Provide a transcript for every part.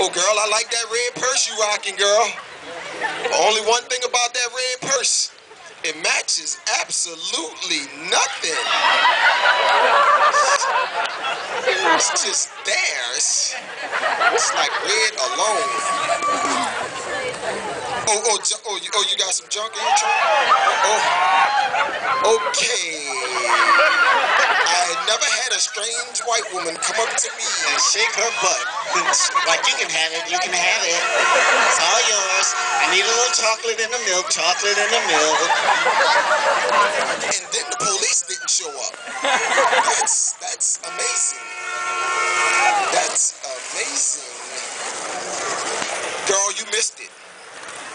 Oh, girl, I like that red purse you rocking, girl. Only one thing about that red purse, it matches absolutely nothing. It's just there. It's, it's like red alone. Oh, oh, oh, you, oh, you got some junk in your trunk? Oh, okay. I never had a strange white woman come up to me and shake her butt. like, you can have it, you can have it. It's all yours. I need a little chocolate in the milk, chocolate in the milk. And then the police didn't show up. That's, that's amazing. That's amazing. Girl, you.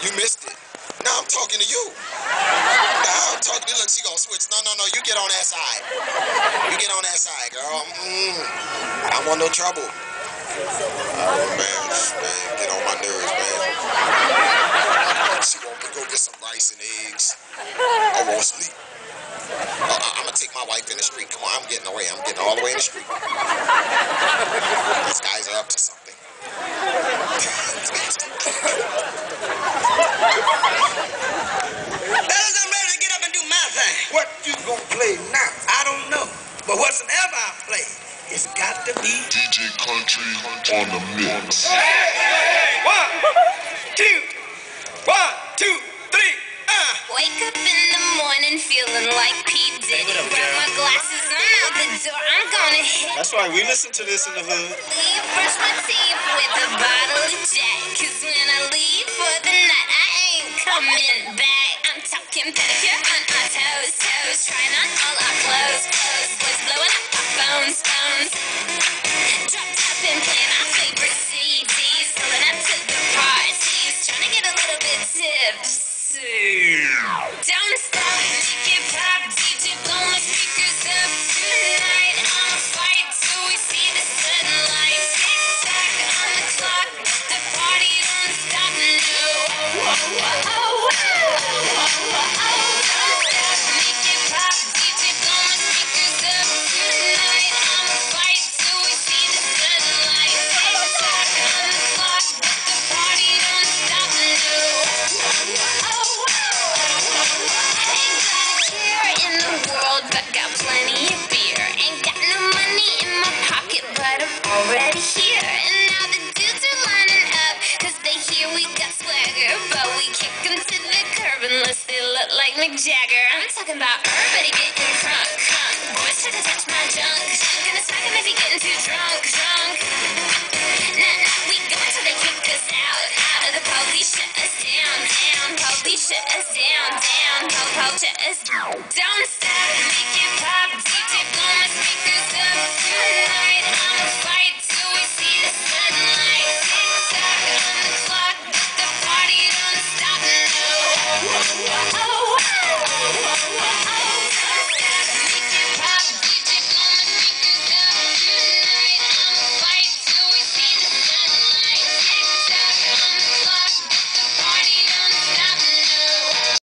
You missed it. Now I'm talking to you. Now I'm talking to you. Look, she gonna switch. No, no, no. You get on that side. You get on that side, girl. Mm, I don't want no trouble. Oh, man. Man, get on my nerves, man. She want me to go get some rice and eggs. I won't sleep. Uh, I'm gonna take my wife in the street. Come on, I'm getting away. I'm getting all the way in the street. Got to be DJ Country on the mix. one, two, one, two, three, uh. Wake up in the morning feeling like P. Diddy. what up, Grab my glasses, I'm out the door. I'm gonna hit. That's right, we listen to this in the hood. Leave, brush my teeth with a bottle of Jack. Cause when I leave bit plenty of beer. Ain't got no money in my pocket, but I'm already here. And now the dudes are lining up, cause they hear we got swagger. But we kick 'em to the curb unless they look like Mick Jagger. I'm talking about everybody getting crunk, crunk. Boys try to touch my junk. Gonna smack him if he getting too drunk, drunk. Nah, nah, we go till they kick us out, out of the police shut us down, down. Police shut us down, down. Po, po, shut us down.